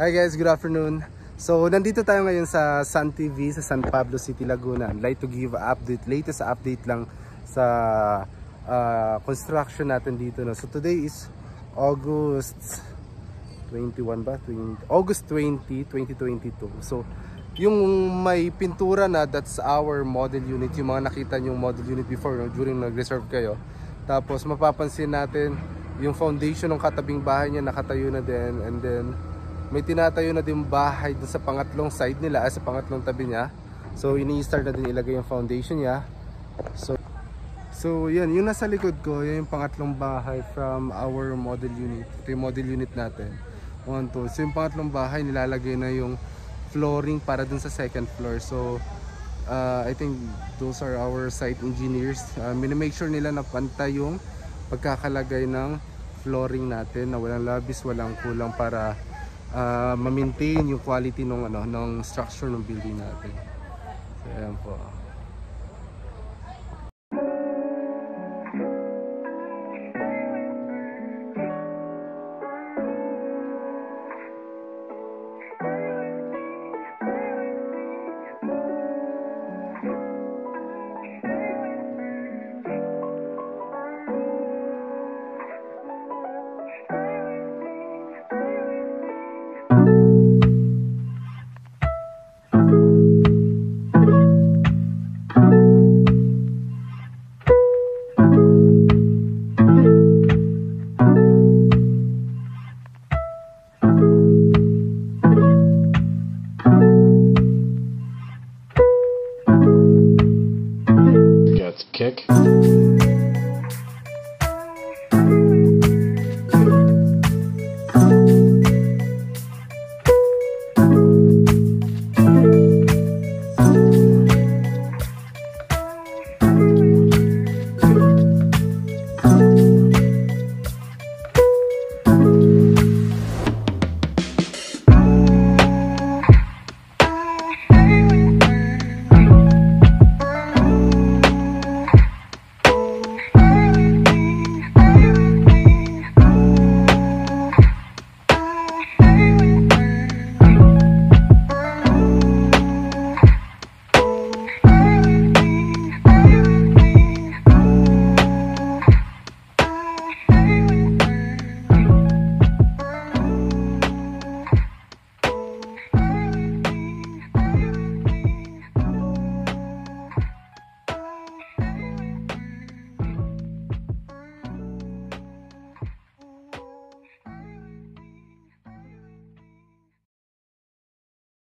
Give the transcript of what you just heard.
Hi guys, good afternoon. So, nandito tayo ngayon sa Sun TV sa San Pablo City, Laguna. I'd like to give update, latest update lang sa uh, construction natin dito. No? So, today is August 21 ba? 20, August 20, 2022. So, yung may pintura na, that's our model unit. Yung mga nakita yung model unit before, no? during nag-reserve kayo. Tapos, mapapansin natin yung foundation ng katabing bahay niya nakatayo na din. And then, may tinatayo na din bahay dun sa pangatlong side nila, ah, sa pangatlong tabi niya. So ini-start na din ilagay yung foundation niya. So So yan, yung nasa likod ko, yan yung pangatlong bahay from our model unit. Ito model unit natin. One, two. So yung pangatlong bahay, nilalagay na yung flooring para dun sa second floor. So uh, I think those are our site engineers. Uh, Minimake sure nila na pantay yung pagkakalagay ng flooring natin na walang labis, walang kulang para uh, ma-maintain yung quality ng ano ng structure ng building natin. So ayan po. kick.